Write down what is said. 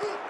feet.